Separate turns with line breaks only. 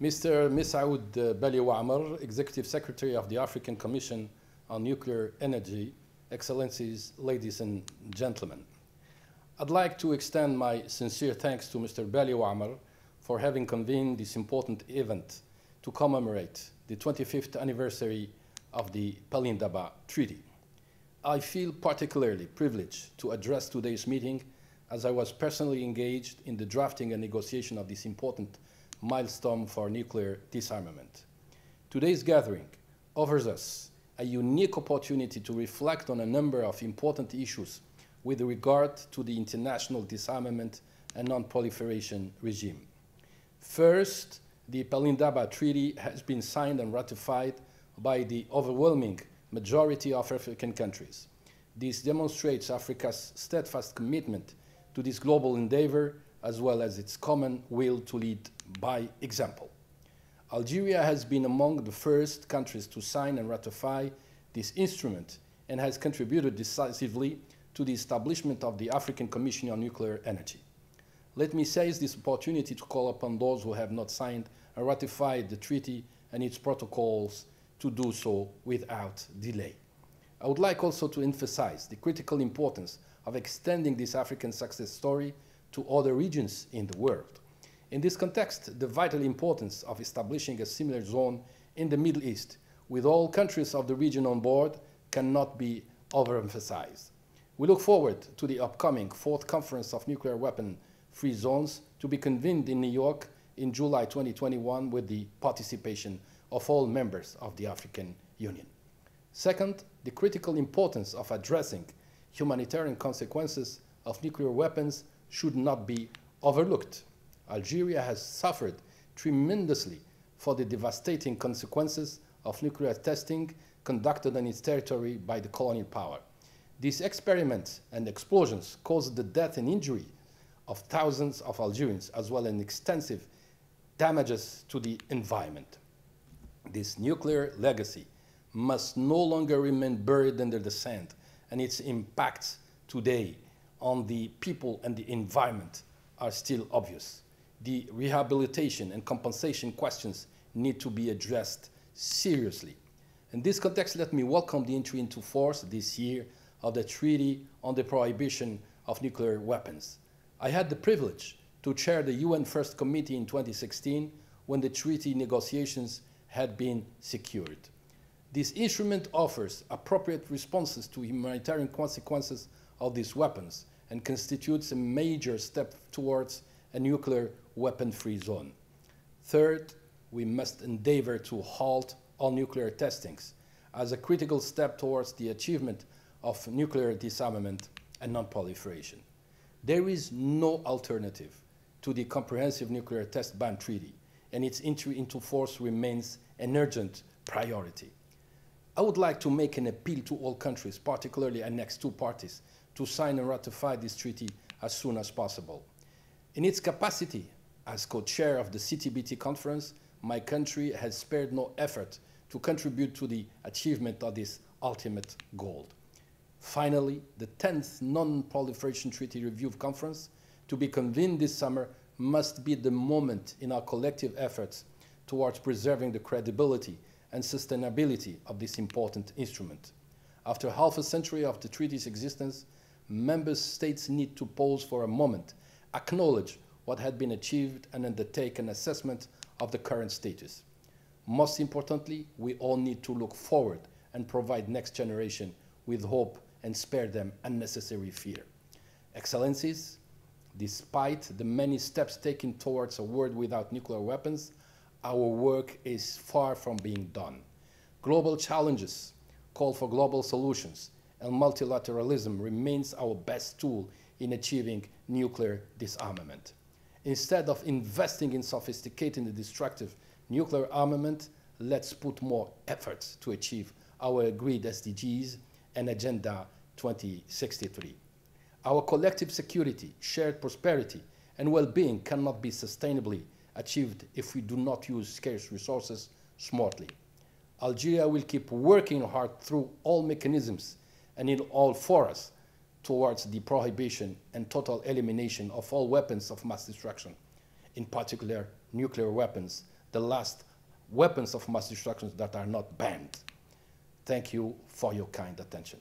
Mr. Messaoud uh, Baaliouamer, Executive Secretary of the African Commission on Nuclear Energy, Excellencies, ladies and gentlemen. I'd like to extend my sincere thanks to Mr. Baaliouamer for having convened this important event to commemorate the 25th anniversary of the Pelindaba Treaty. I feel particularly privileged to address today's meeting as I was personally engaged in the drafting and negotiation of this important milestone for nuclear disarmament. Today's gathering offers us a unique opportunity to reflect on a number of important issues with regard to the international disarmament and non-proliferation regime. First, the Pelindaba Treaty has been signed and ratified by the overwhelming majority of African countries. This demonstrates Africa's steadfast commitment to this global endeavor as well as its common will to lead by example. Algeria has been among the first countries to sign and ratify this instrument and has contributed decisively to the establishment of the African Commission on Nuclear Energy. Let me seize this opportunity to call upon those who have not signed and ratified the treaty and its protocols to do so without delay. I would like also to emphasize the critical importance of extending this African success story to other regions in the world. In this context, the vital importance of establishing a similar zone in the Middle East with all countries of the region on board cannot be overemphasized. We look forward to the upcoming fourth conference of nuclear weapon free zones to be convened in New York in July 2021 with the participation of all members of the African Union. Second, the critical importance of addressing humanitarian consequences of nuclear weapons should not be overlooked. Algeria has suffered tremendously for the devastating consequences of nuclear testing conducted on its territory by the colonial power. These experiments and explosions caused the death and injury of thousands of Algerians, as well as extensive damages to the environment. This nuclear legacy must no longer remain buried under the sand, and its impacts today on the people and the environment are still obvious. The rehabilitation and compensation questions need to be addressed seriously. In this context, let me welcome the entry into force this year of the Treaty on the Prohibition of Nuclear Weapons. I had the privilege to chair the UN First Committee in 2016 when the treaty negotiations had been secured. This instrument offers appropriate responses to humanitarian consequences of these weapons and constitutes a major step towards a nuclear weapon-free zone. Third, we must endeavor to halt all nuclear testings as a critical step towards the achievement of nuclear disarmament and non-proliferation. There is no alternative to the Comprehensive Nuclear Test Ban Treaty, and its entry into force remains an urgent priority. I would like to make an appeal to all countries, particularly Annex two parties, to sign and ratify this treaty as soon as possible. In its capacity as co-chair of the CTBT conference, my country has spared no effort to contribute to the achievement of this ultimate goal. Finally, the 10th Non-Proliferation Treaty Review Conference, to be convened this summer, must be the moment in our collective efforts towards preserving the credibility and sustainability of this important instrument. After half a century of the treaty's existence, member states need to pause for a moment, acknowledge what had been achieved and undertake an assessment of the current status. Most importantly, we all need to look forward and provide next generation with hope and spare them unnecessary fear. Excellencies, despite the many steps taken towards a world without nuclear weapons, our work is far from being done. Global challenges call for global solutions, and multilateralism remains our best tool in achieving nuclear disarmament. Instead of investing in sophisticated and destructive nuclear armament, let's put more efforts to achieve our agreed SDGs and Agenda 2063. Our collective security, shared prosperity, and well-being cannot be sustainably achieved if we do not use scarce resources smartly. Algeria will keep working hard through all mechanisms and in all forums towards the prohibition and total elimination of all weapons of mass destruction, in particular nuclear weapons the last weapons of mass destruction that are not banned. Thank you for your kind attention.